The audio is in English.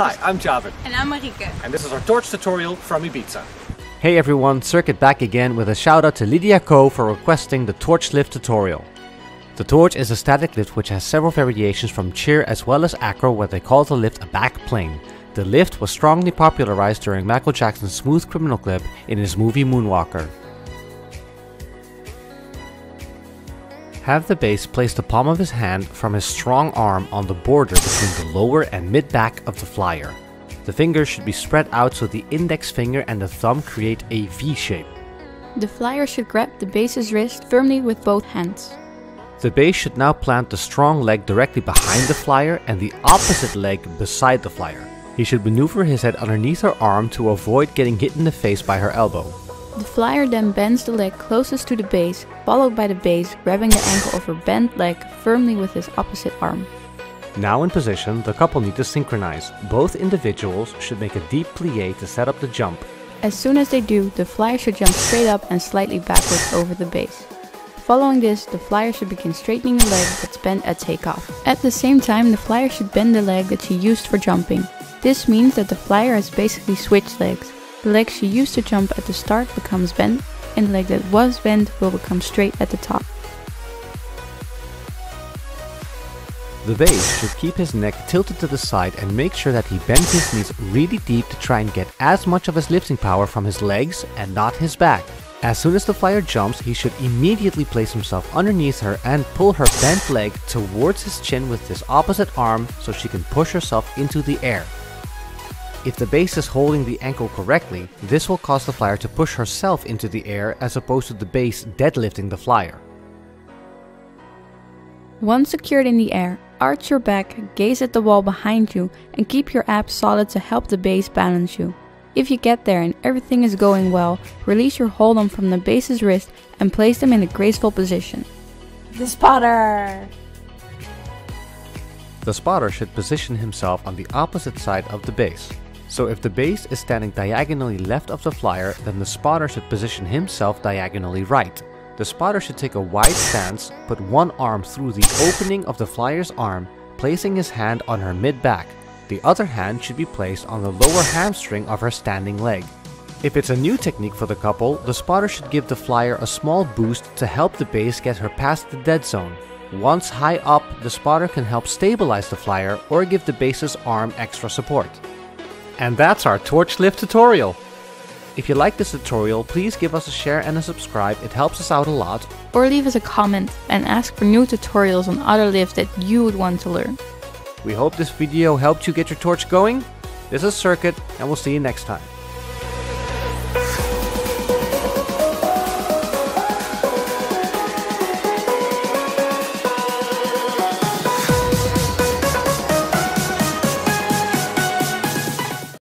Hi, I'm Javid, And I'm Marike. and this is our torch tutorial from Ibiza. Hey everyone, Cirque-it back again with a shout out to Lydia Ko for requesting the torch lift tutorial. The torch is a static lift which has several variations from cheer as well as acro where they call the lift a back plane. The lift was strongly popularized during Michael Jackson's Smooth Criminal clip in his movie Moonwalker. Have the base place the palm of his hand from his strong arm on the border between the lower and mid back of the flyer. The fingers should be spread out so the index finger and the thumb create a V shape. The flyer should grab the base's wrist firmly with both hands. The bass should now plant the strong leg directly behind the flyer and the opposite leg beside the flyer. He should maneuver his head underneath her arm to avoid getting hit in the face by her elbow. The flyer then bends the leg closest to the base, followed by the base grabbing the ankle of her bent leg firmly with his opposite arm. Now in position, the couple need to synchronize. Both individuals should make a deep plie to set up the jump. As soon as they do, the flyer should jump straight up and slightly backwards over the base. Following this, the flyer should begin straightening the leg that's bent at takeoff. At the same time, the flyer should bend the leg that she used for jumping. This means that the flyer has basically switched legs. The leg she used to jump at the start becomes bent, and the leg that was bent will become straight at the top. The base should keep his neck tilted to the side and make sure that he bends his knees really deep to try and get as much of his lifting power from his legs and not his back. As soon as the flyer jumps, he should immediately place himself underneath her and pull her bent leg towards his chin with his opposite arm so she can push herself into the air. If the base is holding the ankle correctly, this will cause the flyer to push herself into the air as opposed to the base deadlifting the flyer. Once secured in the air, arch your back, gaze at the wall behind you, and keep your abs solid to help the base balance you. If you get there and everything is going well, release your hold on from the base's wrist and place them in a graceful position. The spotter. The spotter should position himself on the opposite side of the base. So if the base is standing diagonally left of the flyer, then the spotter should position himself diagonally right. The spotter should take a wide stance, put one arm through the opening of the flyer's arm, placing his hand on her mid-back. The other hand should be placed on the lower hamstring of her standing leg. If it's a new technique for the couple, the spotter should give the flyer a small boost to help the base get her past the dead zone. Once high up, the spotter can help stabilize the flyer or give the base's arm extra support. And that's our torch lift tutorial! If you like this tutorial, please give us a share and a subscribe, it helps us out a lot. Or leave us a comment and ask for new tutorials on other lifts that you would want to learn. We hope this video helped you get your torch going. This is Cirque-it, and we'll see you next time.